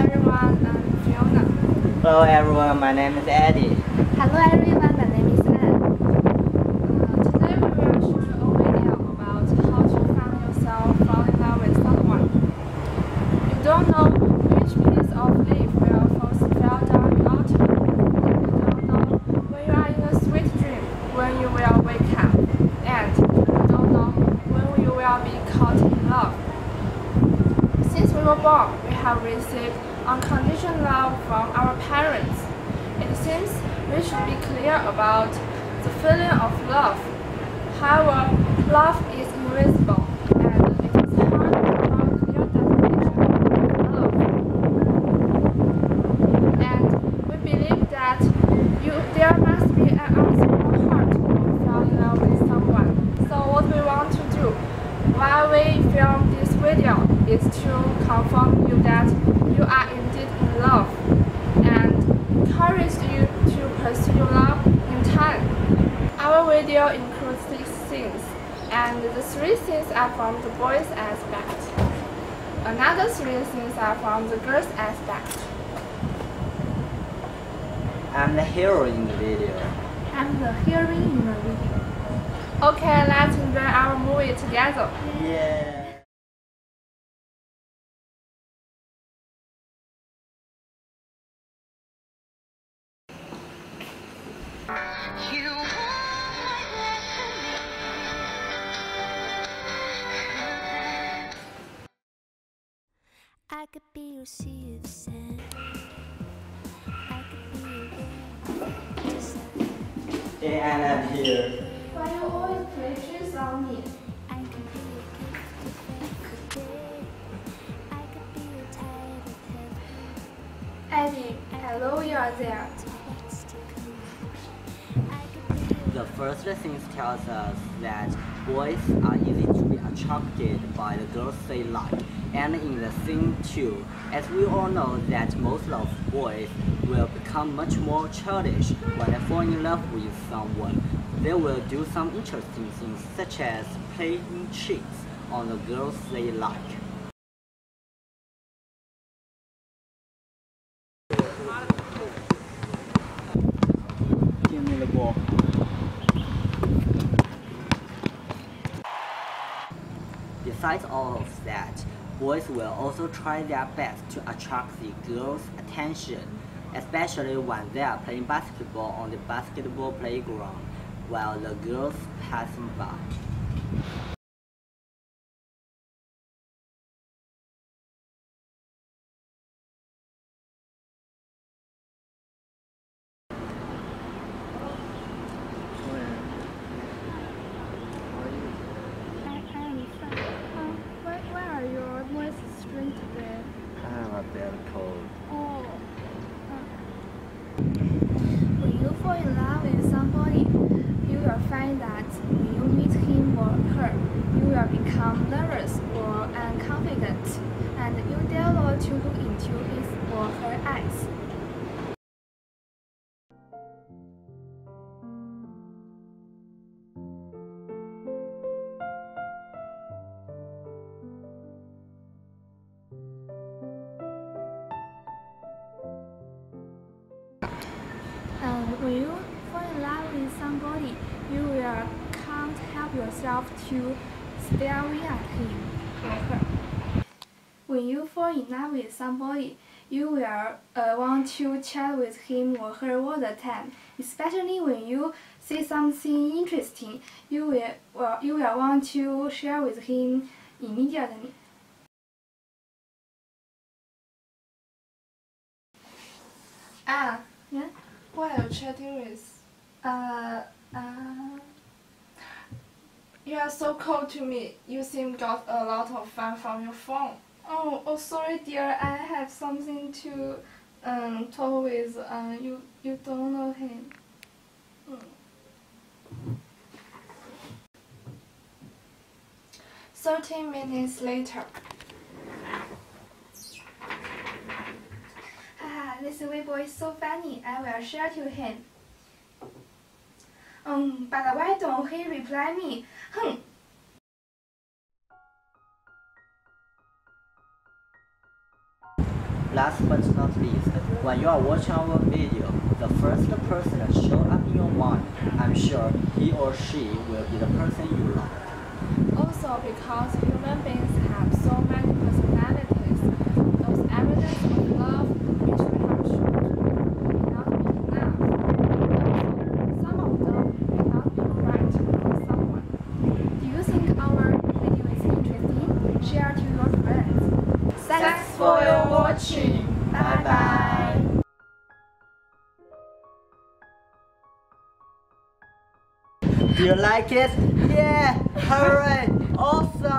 everyone, I'm Fiona. Hello everyone, my name is Eddy. Hello everyone, my name is Ann. Uh, today we will show you a video about how to find yourself fall in love with someone. You don't know which piece of leaf will first fall down in autumn. You don't know when you are in a sweet dream, when you will wake up, and you don't know when you will be caught in love. Since we were born, we have received unconditional love from our parents. It seems we should be clear about the feeling of love. However, love is invisible and it is hard to draw a clear definition of love. And we believe that you, there must be an answer in your heart when you fall in love with someone. So what we want to do while we film this video is to confirm you that you are indeed in love and encourage you to pursue love in time. Our video includes six scenes, and the three scenes are from the boys' aspect. Another three scenes are from the girls' aspect. I'm the hero in the video. I'm the hearing in the video. Okay, let's enjoy our movie together. Yeah. I could be your sea of sand. I could be your wind to sand. And I'm here. Why you always play tricks on me? I could be your gift to fake the day. I could be your tide of heaven Eddy, hello, you are there. First scene tells us that boys are easy to be attracted by the girls they like. And in the scene too, as we all know that most of boys will become much more childish when they fall in love with someone. They will do some interesting things such as playing tricks on the girls they like. Give me the ball. Besides all of that, boys will also try their best to attract the girls' attention, especially when they are playing basketball on the basketball playground while the girls pass by. I am fine. Oh, why, why are your voice strange today? I'm a bit cold. Oh. When you fall in love with somebody, you will find that when you meet him or her, you will become nervous or unconfident, and you dare not to look into his or her eyes. And when you fall in love with somebody, you will can't help yourself to staring at him or her. When you fall in love with somebody, you will uh, want to chat with him or her all the time. Especially when you see something interesting, you will well, you will want to share with him immediately. Ah, Yeah. you chatting with? Uh. Uh. You are so cold to me. You seem got a lot of fun from your phone. Oh, oh, sorry, dear. I have something to um talk with. Uh, you you don't know him. Thirteen minutes later. Ah, this wee boy is so funny. I will share to him. Um, but why don't he reply me? Hmm. Last but not least, when you are watching our video, the first person that show up in your mind, I'm sure he or she will be the person you love. Also, because human beings have so many personalities, those evidence of love which we have shown may not be enough. Also, some of them may not be correct for someone. Do you think our video is interesting? Share to your friends. Thanks for your Bye bye. Do you like it? Yeah! Hooray! Awesome!